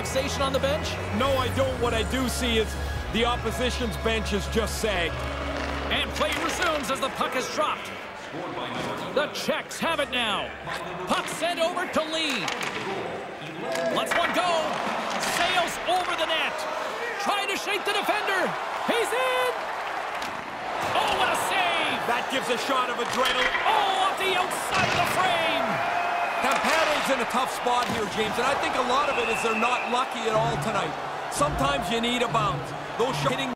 relaxation on the bench? No, I don't. What I do see is the opposition's bench is just sagged. And play resumes as the puck is dropped. The Czechs have it now. Puck sent over to Lee. Let's one go. Sails over the net. Trying to shake the defender. He's in. Oh, what a save. That gives a shot of adrenaline. Oh, off the outside of the frame. Campane's in a tough spot here, James, and I think a lot of it is they're not lucky at all tonight. Sometimes you need a bounce. Those hitting